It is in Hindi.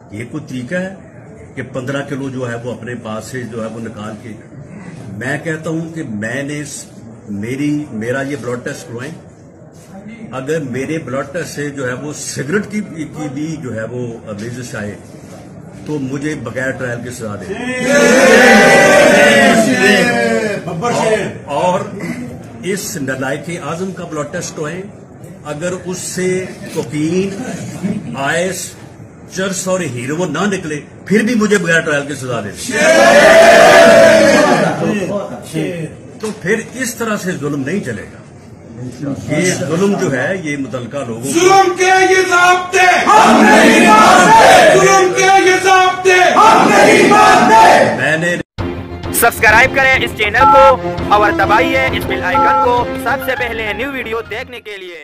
ये कोई तरीका है कि पंद्रह किलो जो है वो अपने पास से जो है वो निकाल के मैं कहता हूँ कि मैंने मेरी मेरा ये ब्लड टेस्ट करवाएँ। अगर मेरे ब्लड टेस्ट से जो है वो सिगरेट की, की भी जो है वो बेजिश आए तो मुझे बगैर ट्रायल की सजा दे। और इस नलायक आज़म का ब्लड टेस्ट है अगर उससे कोकीन आयस चर्स और हीरो वो ना निकले फिर भी मुझे बगैर ट्रायल की सजा दे तो फिर इस तरह से जुल्म नहीं चलेगा। ये जुल्म जो है ये मुतलका लोगों जुल्म के ये जाब्ते। हम नहीं मानते। जुल्म के ये जाब्ते। हम नहीं मानते। मैंने सब्सक्राइब करें इस चैनल को और दबाइए इस बेल आइकन को। सबसे पहले न्यू वीडियो देखने के लिए।